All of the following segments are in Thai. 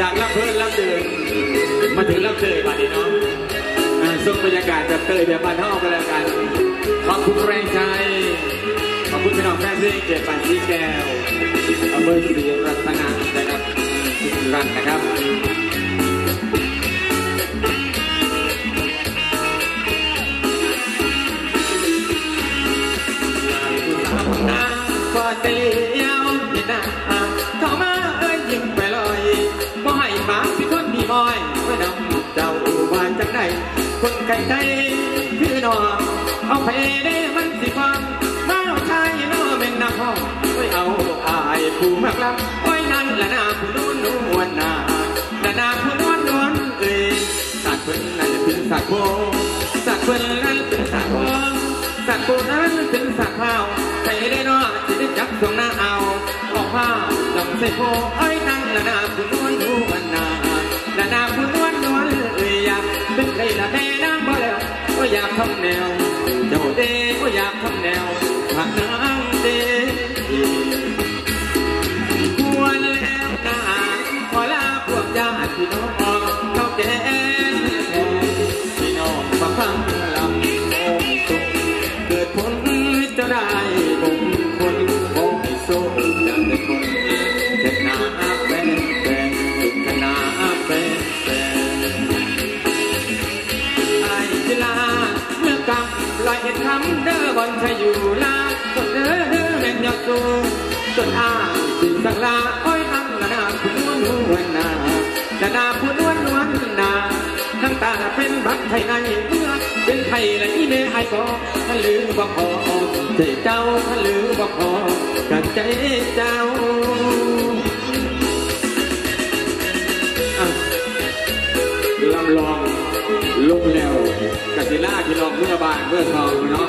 จากลำเพลินลำเดินมาถึงลำเตยบัดนี้เนาะอ่าส่งบรรยากาศแบบเตยแบบบ้านนอกก็แล้วกันขอบคุณแรงใจขอบคุณพี่น้องแฟนเพลงเจ็ดปันสีแก้วอำเภอสุริยรัตนานะครับสุริรันนะครับ คนไกลใจคือนองเอาไปได้มันสิฟังมาเอาชายน้อเป็นนักห้องเอ้ยเอาอายผู้มากลำโอ้นั่นละนาผู้นู้นนวลนาละนาผู้นวลนวลเอ้ยสัตว์เพิ่นนั่นเป็นสัตว์โบสัตว์เพิ่นนั่นเป็นสัตว์โบสัตว์ตัวนั้นเป็นสัตว์เผาใครได้นอจะได้จับตรงหน้าเอาออกผ้าลำเสโพไอ้นั่นละนาผู้น ผักนางเดควรแล้วนาขอลาพวกญาติพี่น้องเข้าแก่พี่น้องมาฟังลำโอ้สุขเกิดผลจะได้มงคลโอ้ยโซ่จะเป็นคนเด็ดหนาเป็นเป็นสุขนาเป็นเป็นไอ้จิลาเมื่อกำลอยเห็นคำเด้อบอนชาอยู่ลา แม่นยอดสูงต้นอาสินสังลาอ้อยนั่งละนาผู้นวลนวลนาละนาผู้นวลนวลนาทั้งตาเป็นบักไทยในเมื่อเป็นไทยและอีเมไอก็ถ้าลืมบ่พอใจเจ้าถ้าลืมบ่พอกับใจเจ้าลำลองลงแล้วกสิล่าที่ลองเมื่อบานเมื่อทองเนาะ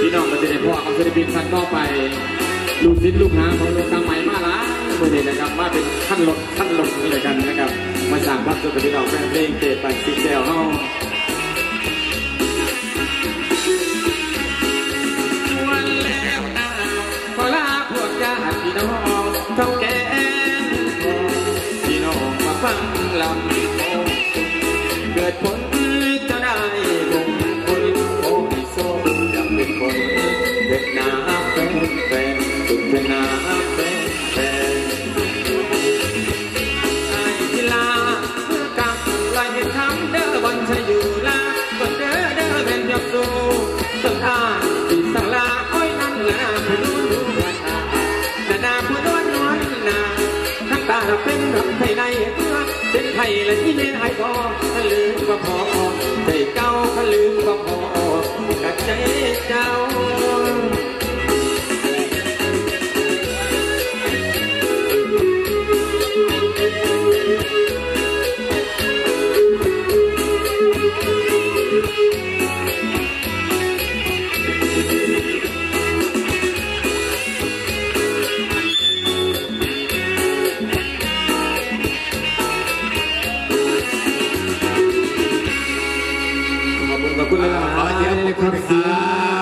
พี่น้องก็จะได้พ่อกับศิลปินท่านต่อไปลูกศิษย์ลูกหาของโลกาใหม่มาละเมื่อนี้นะครับมาเป็นขั้นหลดขั้นหลงนี่เลยกันนะครับ มาสั่งพักสุดกับพี่น้องแฟนเพลงเจ็ดปันสีแก้วเฮาวันแล้วนะขอลาพวกญาติพี่น้องเท่าแก่พี่น้องมาฟังลำโอ้เกิดผล คนเด็กหนาเป็นแฟนสุดหนาเป็นแฟนไอ้กีฬาเมื่อกำลายเห็นคำเด้อบอนชะอยู่ลาก็เด้อเด้อเป็นยกสูต้นอ้ายที่สังลาอ้ยนั่นละนาผู้นู้นนวลนานาผู้นวลนวลนาทั้งตาเป็นรำไทยในเมื่อเป็นไทยและที่เมนไอ้ก็ถ้าลืมก็พอใจเจ้าถ้าลืม คุณหลายๆนะครับ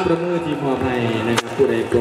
ประมือทีมหอไทยนะครับผู้ใดคร